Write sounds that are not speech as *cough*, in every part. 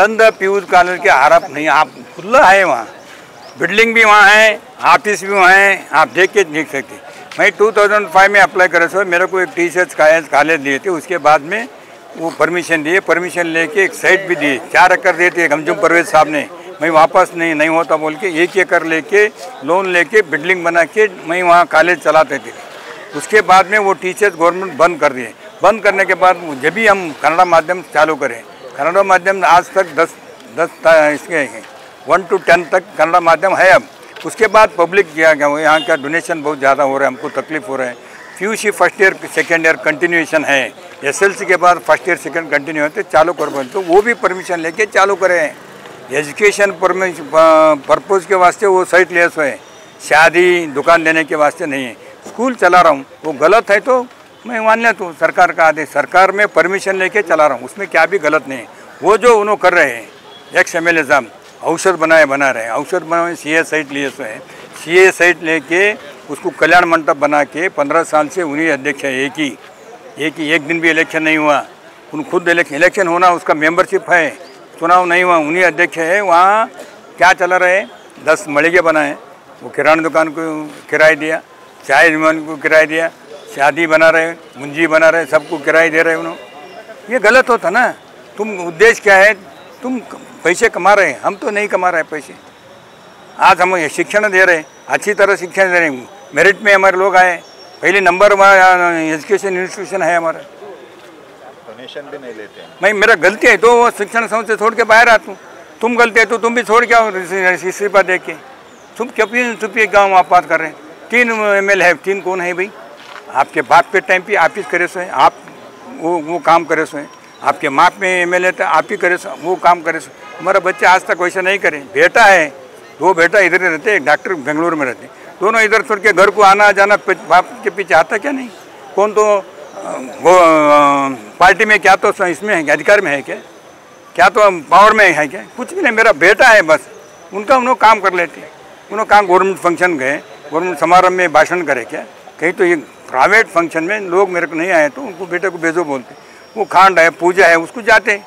आनंद Piyush college के आरप नहीं, आप खुला है वहाँ। बिल्डिंग भी वहाँ है ऑफ़िस भी वहाँ है, आप देख के देख सकते। मैं 2005 में अप्लाई करे सो मेरे को एक टी शर्ट कॉलेज दिए थे, उसके बाद में वो परमिशन दिए परमिशन लेके एक साइट भी दिए। चार एकड़ दिए थे गमजुम परवेज साहब ने। मैं वापस नहीं नहीं होता बोल के एक एकड़ लेके लोन लेके बिल्डिंग बना के मैं वहाँ कॉलेज चलाते थे। उसके बाद में वो टीचर्स गवर्नमेंट बंद कर दिए। बंद करने के बाद जब भी हम कन्नड़ा माध्यम चालू करें कन्नड़ा माध्यम आज तक दस दस इसके वन टू टेन तक कन्नड़ा माध्यम है अब। उसके बाद पब्लिक किया गया यहाँ का डोनेशन बहुत ज़्यादा हो रहा है, हमको तकलीफ़ हो रहा है। P first year second year continuation है। एसएलसी के बाद फ़र्स्ट ईयर सेकेंड कंटिन्यू होते, चालू कर तो वो भी परमिशन लेके चालू करें एजुकेशन पर्पज़ के वास्ते वो साइट लेस है शादी, दुकान देने के वास्ते नहीं है। स्कूल चला रहा हूँ। वो गलत है तो मैं मान लेता हूँ, सरकार का आदेश, सरकार में परमिशन लेके चला रहा हूँ। उसमें क्या भी गलत नहीं है। वो जो उन्होंने कर रहे हैं एक्स एम एल ए साहब औषध बनाए, बना रहे हैं। औषध बनाए सी ए साइट लिए सो है। सी ए साइट लेके उसको कल्याण मंडप बना के पंद्रह साल से उन्हीं अध्यक्ष है, एक ही। एक ही, एक दिन भी इलेक्शन नहीं हुआ। उन खुद इलेक्शन इलेक्शन होना उसका मेंबरशिप है। चुनाव नहीं हुआ, उन्हीं अध्यक्ष है। वहाँ क्या चला रहे दस मಳಿಗೆ बनाए। वो किराना दुकान को किराया दिया, चाय दुकान को किराया दिया। शादी बना रहे मुंजी बना रहे सबको किराए दे रहे उन्होंने ये गलत होता ना। तुम उद्देश्य क्या है? तुम पैसे कमा रहे हैं। हम तो नहीं कमा रहे पैसे। आज हम शिक्षण दे रहे हैं। अच्छी तरह शिक्षण दे रहे हैं। मेरिट में हमारे लोग आए। पहले नंबर एजुकेशन इंस्टीट्यूशन है हमारा। डोनेशन भी नहीं लेते हैं। मैं मेरा गलती है। तो वो शिक्षण संस्था छोड़ के बाहर आता हूँ तुम गलती है तो तुम भी छोड़ के आओ इस्तीफा दे के तुम कभी चुपी गाँव आप बात कर रहे हैं? तीन एम एल है। तीन कौन है भाई? आपके बाप के टाइम पे आप ही करे सो हैं आप वो वो काम करे सो हैं आपके माँ में एम एल तो आप ही करे सो वो काम करे सो हमारा बच्चे आज तक वैसा नहीं करे। बेटा है, दो बेटा इधर रहते एक डॉक्टर बेंगलुरु में रहते दोनों इधर छोड़ के घर को आना जाना बाप के पीछे आता क्या नहीं? कौन तो वो पार्टी में क्या तो इसमें है क्या, अधिकार में है क्या? क्या तो पावर में है क्या? कुछ भी नहीं, मेरा बेटा है बस। उनका उन्होंने काम कर लेते उन्होंने काम गवर्नमेंट फ़ंक्शन गए, गवर्नमेंट समारोह में भाषण करे क्या? कहीं तो ये प्राइवेट फ़ंक्शन में लोग मेरे को नहीं आए तो उनको बेटे को भेजो बोलते। वो खांड है पूजा है उसको जाते।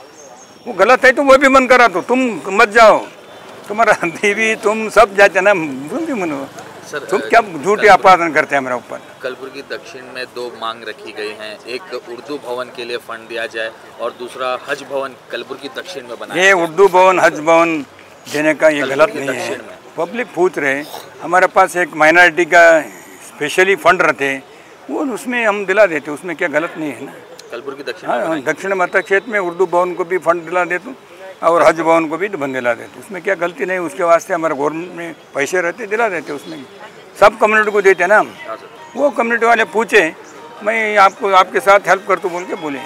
वो गलत है तो वो भी मन करा तो तुम मत जाओ। तुम्हारा *laughs* देवी तुम सब जाते ना तुम भी मनो। सर तुम क्या झूठे आपादन करते हैं मेरे ऊपर? कलपुर की दक्षिण में दो मांग रखी गई हैं। एक उर्दू भवन के लिए फंड दिया जाए और दूसरा हज भवन कलपुर की दक्षिण में बनाया ये उर्दू भवन हज भवन देने का ये गलत नहीं है। पब्लिक पूछ रहे हमारे पास एक माइनॉरिटी का स्पेशली फंड रहते हैं। वो उसमें हम दिला देते उसमें क्या गलत नहीं है ना। कलबुर्गी दक्षिण हाँ दक्षिण माता क्षेत्र में उर्दू भवन को भी फंड दिला देते और हज भवन को भी फंड दिला देते उसमें क्या गलती नहीं उसके वास्ते हमारे गवर्नमेंट में पैसे रहते दिला देते उसमें। सब कम्युनिटी को देते ना हम। हाँ वो कम्युनिटी वाले पूछे मैं आपको आपके साथ हेल्प कर तो बोल के बोले